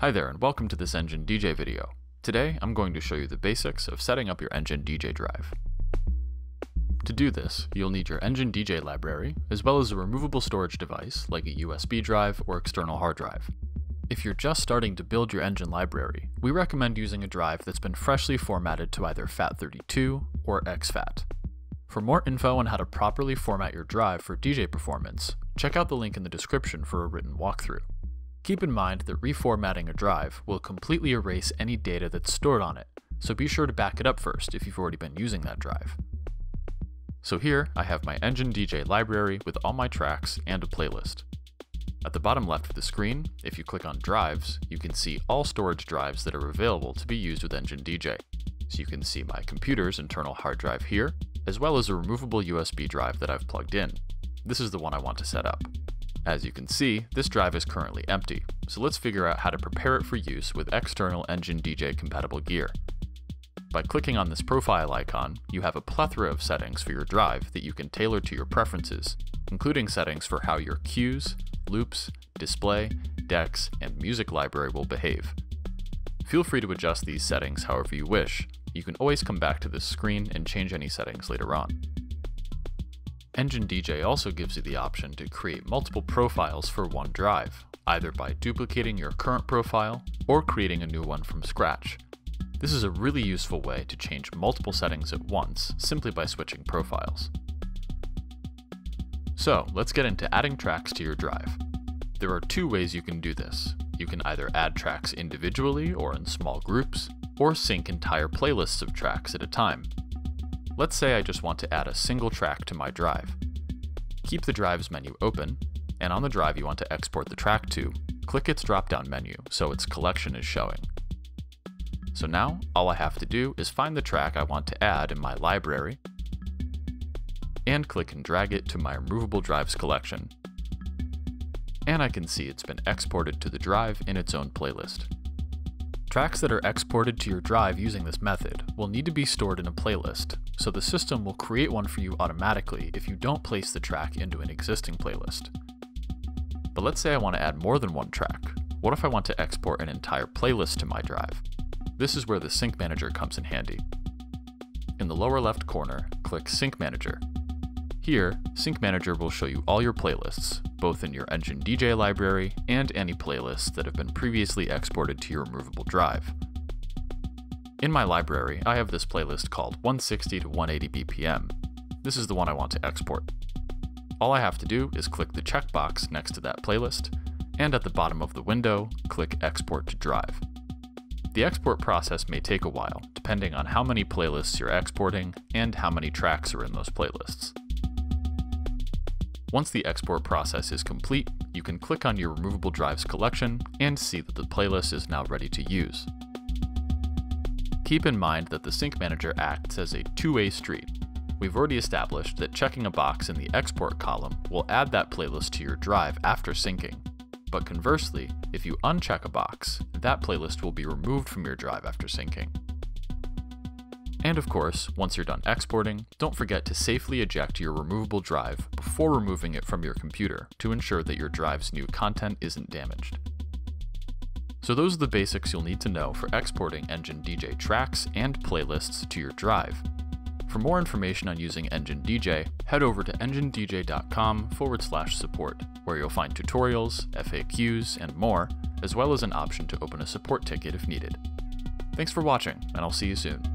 Hi there and welcome to this Engine DJ video. Today I'm going to show you the basics of setting up your Engine DJ drive. To do this, you'll need your Engine DJ library, as well as a removable storage device like a USB drive or external hard drive. If you're just starting to build your Engine library, we recommend using a drive that's been freshly formatted to either FAT32 or exFAT. For more info on how to properly format your drive for DJ performance, check out the link in the description for a written walkthrough. Keep in mind that reformatting a drive will completely erase any data that's stored on it, so be sure to back it up first if you've already been using that drive. So here, I have my Engine DJ library with all my tracks and a playlist. At the bottom left of the screen, if you click on Drives, you can see all storage drives that are available to be used with Engine DJ. So you can see my computer's internal hard drive here, as well as a removable USB drive that I've plugged in. This is the one I want to set up. As you can see, this drive is currently empty, so let's figure out how to prepare it for use with external Engine DJ compatible gear. By clicking on this profile icon, you have a plethora of settings for your drive that you can tailor to your preferences, including settings for how your cues, loops, display, decks, and music library will behave. Feel free to adjust these settings however you wish, you can always come back to this screen and change any settings later on. Engine DJ also gives you the option to create multiple profiles for one drive, either by duplicating your current profile or creating a new one from scratch. This is a really useful way to change multiple settings at once simply by switching profiles. So let's get into adding tracks to your drive. There are two ways you can do this. You can either add tracks individually or in small groups, or sync entire playlists of tracks at a time. Let's say I just want to add a single track to my drive. Keep the Drives menu open, and on the drive you want to export the track to, click its drop-down menu so its collection is showing. So now, all I have to do is find the track I want to add in my library, and click and drag it to my removable drives collection. And I can see it's been exported to the drive in its own playlist. Tracks that are exported to your drive using this method will need to be stored in a playlist, so the system will create one for you automatically if you don't place the track into an existing playlist. But let's say I want to add more than one track. What if I want to export an entire playlist to my drive? This is where the Sync Manager comes in handy. In the lower left corner, click Sync Manager. Here, Sync Manager will show you all your playlists, both in your Engine DJ library and any playlists that have been previously exported to your removable drive. In my library, I have this playlist called 160 to 180 BPM. This is the one I want to export. All I have to do is click the checkbox next to that playlist, and at the bottom of the window, click Export to Drive. The export process may take a while, depending on how many playlists you're exporting and how many tracks are in those playlists. Once the export process is complete, you can click on your removable drives collection and see that the playlist is now ready to use. Keep in mind that the Sync Manager acts as a two-way street. We've already established that checking a box in the export column will add that playlist to your drive after syncing. But conversely, if you uncheck a box, that playlist will be removed from your drive after syncing. And of course, once you're done exporting, don't forget to safely eject your removable drive before removing it from your computer to ensure that your drive's new content isn't damaged. So those are the basics you'll need to know for exporting Engine DJ tracks and playlists to your drive. For more information on using Engine DJ, head over to enginedj.com forward slash support, where you'll find tutorials, FAQs, and more, as well as an option to open a support ticket if needed. Thanks for watching, and I'll see you soon.